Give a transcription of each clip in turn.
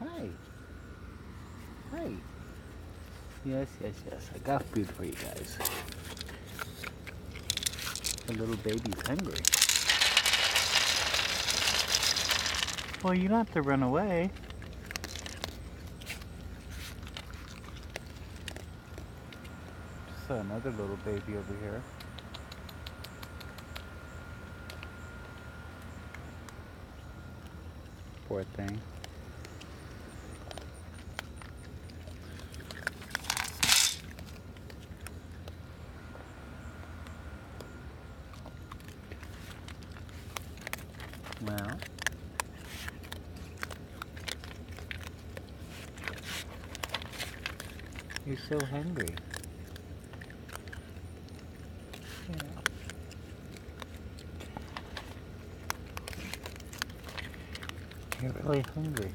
Hi. Hi. Yes, yes, yes. I got food for you guys. The little baby's hungry. Well, you don't have to run away. Just saw another little baby over here. Poor thing. Well. You're so hungry. Yeah. You're really hungry.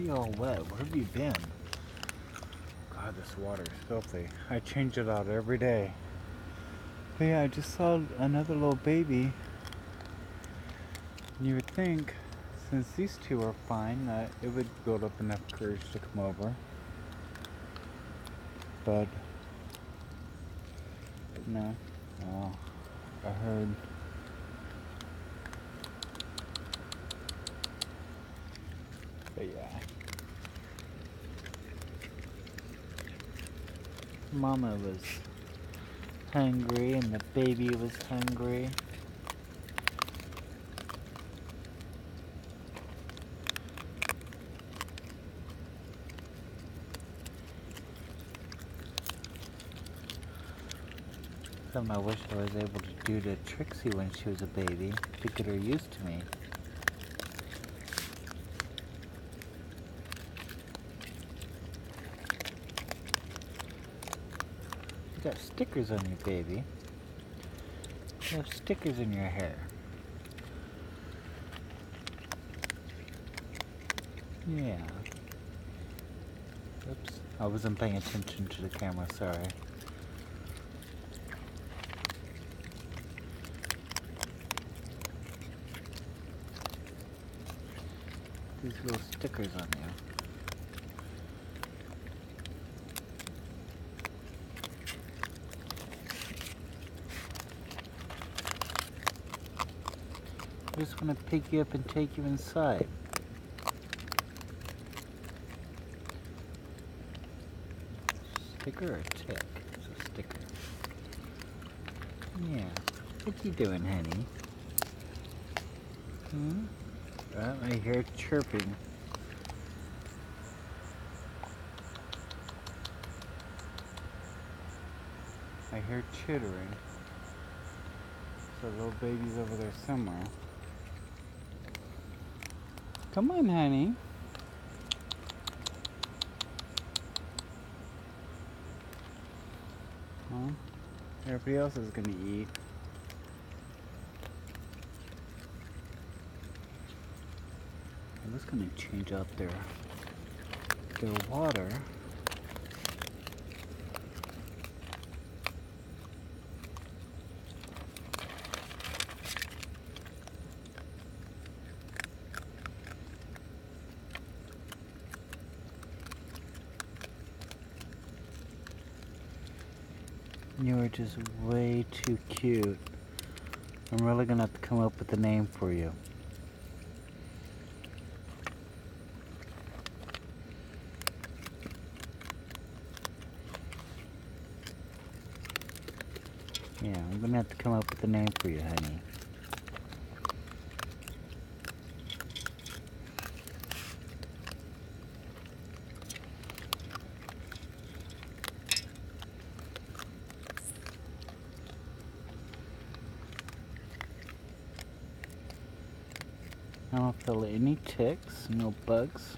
You all wet? Where have you been? God, this water is filthy. I change it out every day. But yeah, I just saw another little baby. You would think, since these two are fine, that it would build up enough courage to come over. But, no. Oh, I heard. Mama was hungry and the baby was hungry. Something I wish I was able to do to Trixie when she was a baby to get her used to me. You got stickers on your baby. You have stickers in your hair. Yeah. Oops. I wasn't paying attention to the camera, sorry. These little stickers on you. I just want to pick you up and take you inside. Sticker or tick? It's a sticker. Yeah. What you doing, honey? Hmm? Well, I hear chirping. I hear chittering. So little baby's over there somewhere. Come on, honey. Well, everybody else is gonna eat. I was gonna change out their their water. You are just way too cute. I'm really gonna have to come up with a name for you. Yeah, I'm gonna have to come up with a name for you, honey. I don't feel any ticks, no bugs.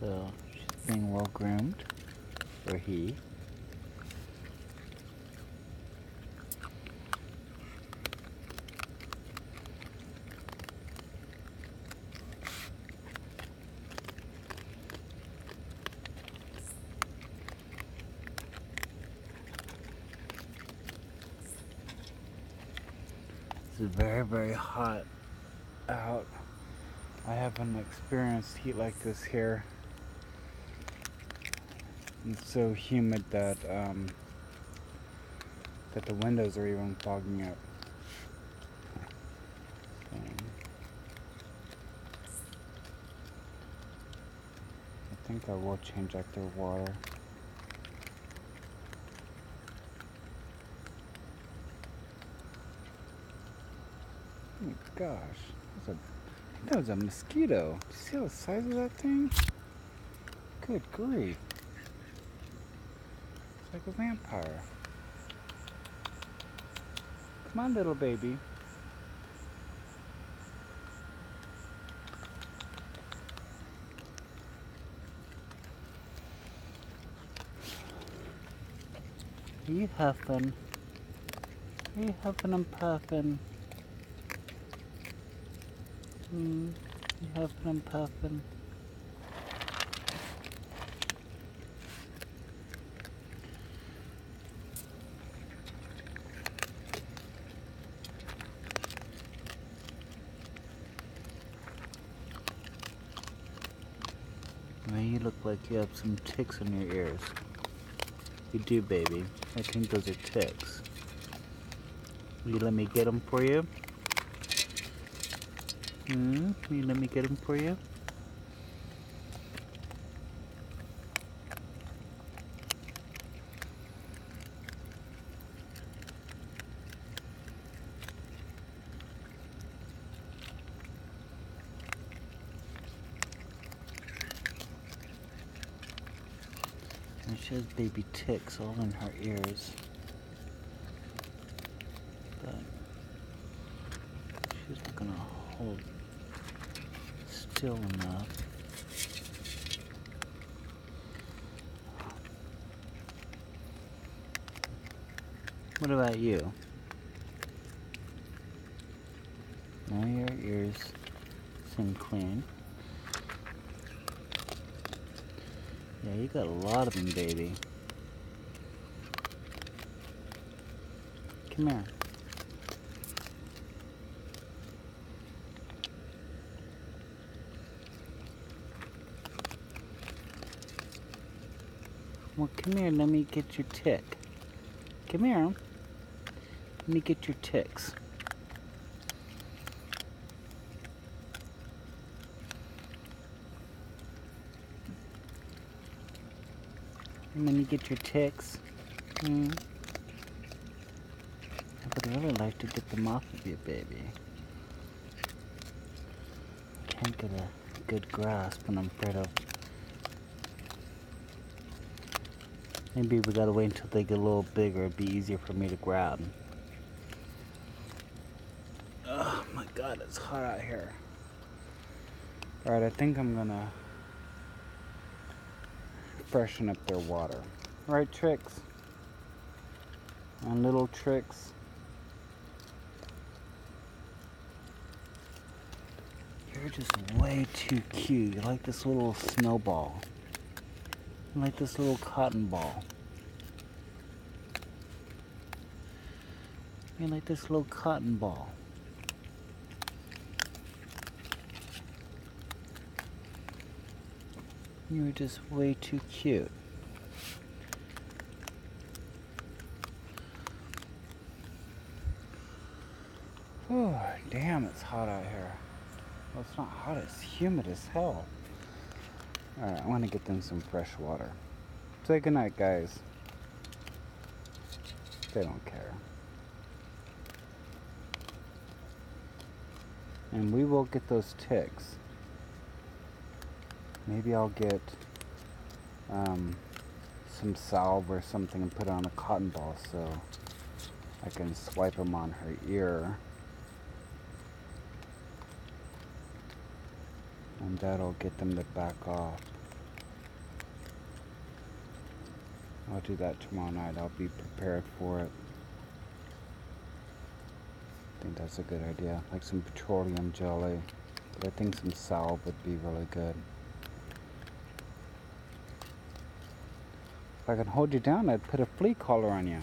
So she's being well groomed, or he. Very, very hot out. I haven't experienced heat like this here. It's so humid that um, that the windows are even fogging up. I think I will change out their water. Oh my gosh, that was a, that was a mosquito. see the size of that thing? Good grief. It's like a vampire. Come on, little baby. You huffing. You huffing and puffing. Mm. You huffing and puffing. Now you look like you have some ticks in your ears. You do, baby. I think those are ticks. Will you let me get them for you? Hmm? You let me get them for you? And she has baby ticks all in her ears. But she's not gonna hold still enough. What about you? Now your ears seem clean. Yeah, you got a lot of them, baby. Come here. Well, come here. Let me get your tick. Come here. Let me get your ticks. Then you get your ticks. Mm. I would really like to get them off of you, baby. Can't get a good grasp and I'm afraid of. Maybe we gotta wait until they get a little bigger. It'd be easier for me to grab. Oh my god, it's hot out here. Alright, I think I'm gonna freshen up their water. Right, Tricks? And little Tricks? You're just way too cute. You're like this little snowball. Like this little cotton ball. You're like this little cotton ball. You were just way too cute. Oh, damn, it's hot out here. Well, it's not hot, it's humid as hell. Alright, I want to get them some fresh water. Say goodnight, guys. They don't care. And we will get those ticks. Maybe I'll get um, some salve or something and put it on a cotton ball so I can swipe them on her ear. And that'll get them to back off. I'll do that tomorrow night. I'll be prepared for it. I think that's a good idea. Like some petroleum jelly. But I think some salve would be really good. If I could hold you down, I'd put a flea collar on you.